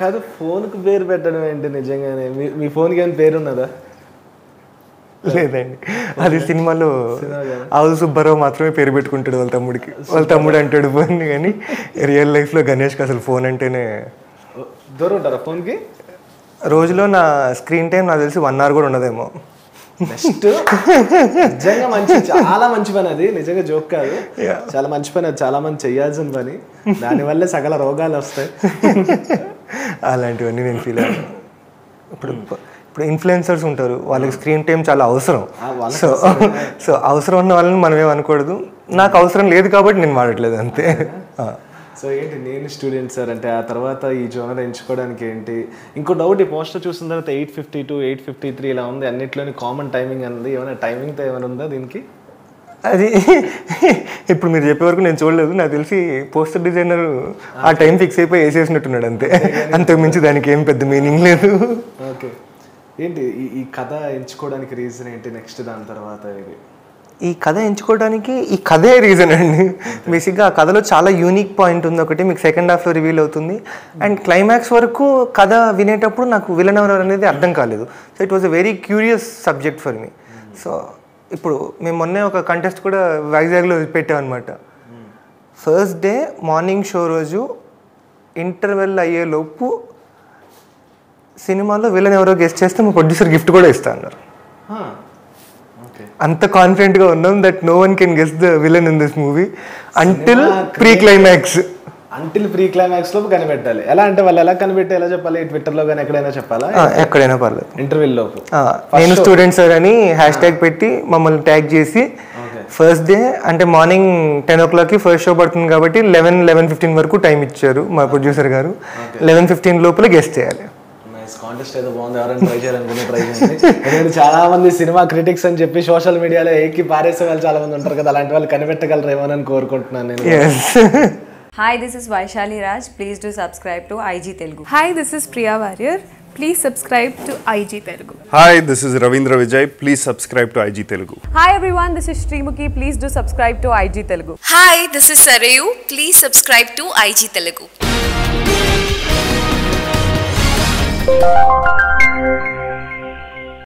కాదు ఫోన్కు పేరు పెట్టడం ఏంటి నిజంగానే మీ మీ ఫోన్కి ఏమైనా పేరు ఉన్నదా లేదండి అది సినిమాలో ఆవు సుబ్బారావు మాత్రమే పేరు పెట్టుకుంటాడు వాళ్ళ తమ్ముడికి వాళ్ళ తమ్ముడు అంటాడు ఫోన్ కానీ రియల్ లైఫ్లో గణేష్కి అసలు ఫోన్ అంటేనే దూరం ఉంటారా ఫోన్కి రోజులో నా స్క్రీన్ టైం నాకు తెలిసి వన్ అవర్ కూడా ఉండదేమో నెక్స్ట్ నిజంగా మంచి చాలా మంచి పని అది నిజంగా జోక్ కాదు చాలా మంచి పని అది చాలా మంది చేయాల్సిన పని దానివల్లే సకల రోగాలు వస్తాయి అలాంటివన్నీ నేను ఫీల్ అయ్యాను ఇప్పుడు ఇప్పుడు ఇన్ఫ్లుయెన్సర్స్ ఉంటారు వాళ్ళకి స్క్రీన్ టైం చాలా అవసరం సో సో అవసరం ఉన్న వాళ్ళని మనం అనకూడదు నాకు అవసరం లేదు కాబట్టి నేను వాడట్లేదు అంతే సో ఏంటి నేను స్టూడెంట్ సార్ అంటే ఆ తర్వాత ఈ జోనర్ ఎంచుకోవడానికి ఏంటి ఇంకో డౌట్ ఈ పోస్టర్ చూసిన తర్వాత eight fifty two eight fifty three ఇలా ఉంది అన్నిట్లోని కామన్ టైమింగ్ అనేది ఏమైనా టైమింగ్తో ఏమైనా ఉందా దీనికి అది ఇప్పుడు మీరు చెప్పే వరకు నేను చూడలేదు నాకు తెలిసి పోస్టర్ డిజైనర్ ఆ టైం ఫిక్స్ అయిపోయి వేసేసినట్టున్నాడు అంతే అంతకు మించి దానికి ఏం పెద్ద మీనింగ్ లేదు ఓకే ఏంటి ఈ కథ ఎంచుకోవడానికి రీజన్ ఏంటి నెక్స్ట్ దాని తర్వాత ఇది ఈ కథ ఎంచుకోవడానికి ఈ కథే రీజన్ అండి బేసిక్గా ఆ కథలో చాలా యూనిక్ పాయింట్ ఉంది ఒకటి మీకు సెకండ్ హాఫ్లో రివీల్ అవుతుంది అండ్ hmm. క్లైమాక్స్ వరకు కథ వినేటప్పుడు నాకు విలన్ ఎవరు అనేది అర్థం కాలేదు so it was a very curious subject for me so ఇప్పుడు మేము మొన్నే ఒక కంటెస్ట్ కూడా వైజాగ్లో పెట్టామన్నమాట ఫస్ట్ డే మార్నింగ్ షో రోజు ఇంటర్వెల్ అయ్యేలోపు సినిమాలో విలన్ ఎవరో గెస్ట్ చేస్తే మా ప్రొడ్యూసర్ గిఫ్ట్ కూడా ఇస్తా అన్నారు అంత కాన్ఫిడెంట్గా ఉన్నాం that no one can guess the villain in this movie until pre climax until pre climax లో కనిపెట్టాలి ఎలా అంటే వాళ్ళు ఎలా కనిపెట్టి ఎలా చెప్పాలి ట్విట్టర్ లో కానీ ఎక్కడైనా చెప్పాలా ఎక్కడైనా పర్లేదు ఇంటర్వ్యూ లోపు నేను స్టూడెంట్ సార్ అని హ్యాష్ ట్యాగ్ పెట్టి మమ్మల్ని ట్యాగ్ చేసి ఫస్ట్ డే అంటే మార్నింగ్ టెన్ ఓ క్లాక్కి ఫస్ట్ షో పడుతుంది కాబట్టి లెవెన్ లెవెన్ ఫిఫ్టీన్ వరకు టైం ఇచ్చారు మా ప్రొడ్యూసర్ గారు లెవెన్ ఫిఫ్టీన్ లోపల గెస్ట్ చేయాలి కాంటెస్ట్ ఏదో బాగుంది ఎవరైనా ట్రై చేయాలనుకునే ట్రై చేయండి చాలా మంది సినిమా క్రిటిక్స్ అని చెప్పి సోషల్ మీడియాలో ఏకి పారేసే వాళ్ళు చాలా మంది ఉంటారు కదా అలాంటి వాళ్ళు కనిపెట్టగలరేమో అని కోరుకుంటున్నాను నేను Hi, this is Vaishali Raj. Please do subscribe to IG Telugu. Hi, this is Priya Warrior. Please subscribe to IG Telugu. Hi, this is Ravindra Vijay. Please subscribe to IG Telugu. Hi everyone, this is Srimuki. Please do subscribe to IG Telugu. Hi, this is Sarayu. Please subscribe to IG Telugu.